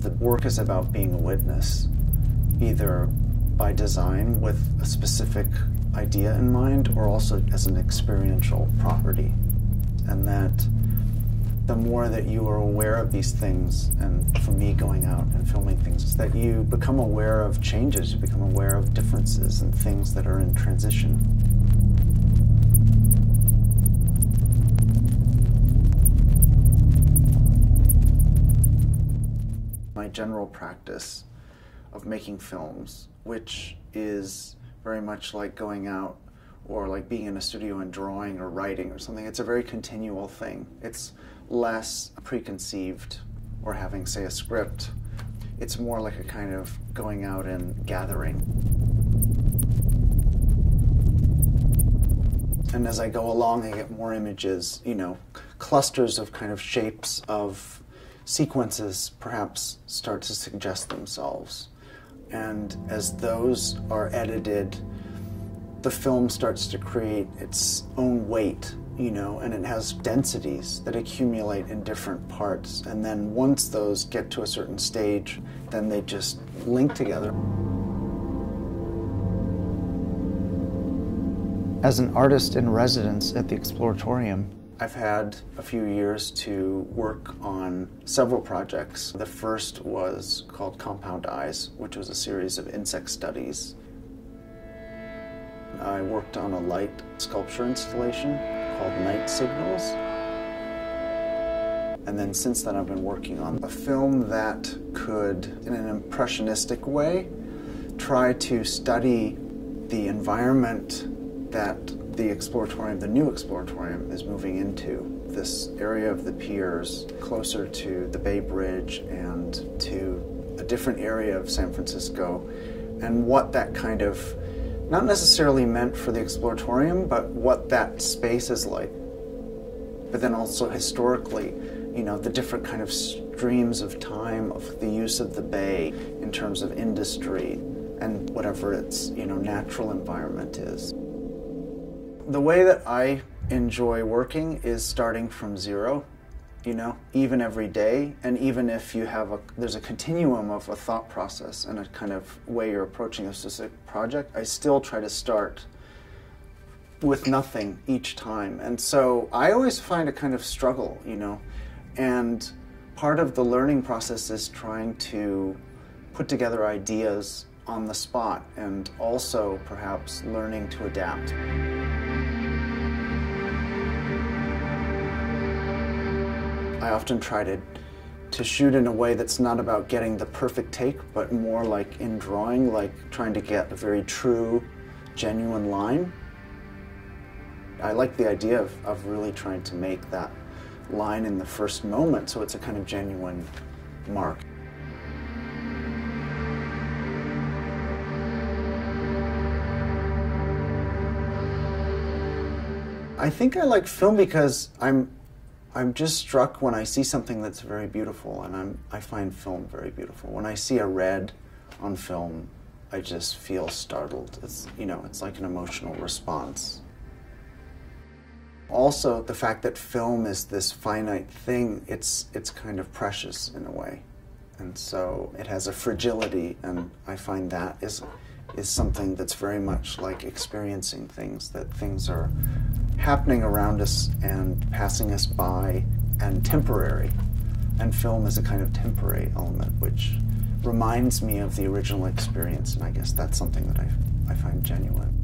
The work is about being a witness, either by design with a specific idea in mind or also as an experiential property. And that the more that you are aware of these things, and for me going out and filming things, is that you become aware of changes, you become aware of differences and things that are in transition. General practice of making films, which is very much like going out or like being in a studio and drawing or writing or something. It's a very continual thing. It's less preconceived or having, say, a script. It's more like a kind of going out and gathering. And as I go along, I get more images, you know, clusters of kind of shapes of sequences perhaps start to suggest themselves. And as those are edited, the film starts to create its own weight you know, and it has densities that accumulate in different parts. And then once those get to a certain stage, then they just link together. As an artist in residence at the Exploratorium, I've had a few years to work on several projects. The first was called Compound Eyes, which was a series of insect studies. I worked on a light sculpture installation called Night Signals. And then since then, I've been working on a film that could, in an impressionistic way, try to study the environment that the exploratorium, the new exploratorium, is moving into. This area of the piers, closer to the Bay Bridge and to a different area of San Francisco, and what that kind of not necessarily meant for the exploratorium, but what that space is like. But then also historically, you know, the different kind of streams of time of the use of the bay in terms of industry and whatever its, you know, natural environment is. The way that I enjoy working is starting from zero you know, even every day, and even if you have a, there's a continuum of a thought process and a kind of way you're approaching a specific project, I still try to start with nothing each time. And so I always find a kind of struggle, you know, and part of the learning process is trying to put together ideas on the spot and also perhaps learning to adapt. I often try to to shoot in a way that's not about getting the perfect take, but more like in drawing, like trying to get a very true, genuine line. I like the idea of, of really trying to make that line in the first moment so it's a kind of genuine mark. I think I like film because I'm I'm just struck when I see something that's very beautiful, and I'm, I find film very beautiful. When I see a red on film, I just feel startled. It's, you know, it's like an emotional response. Also, the fact that film is this finite thing, it's, it's kind of precious in a way. And so it has a fragility, and I find that is, is something that's very much like experiencing things, that things are happening around us and passing us by and temporary. And film is a kind of temporary element, which reminds me of the original experience, and I guess that's something that I, I find genuine.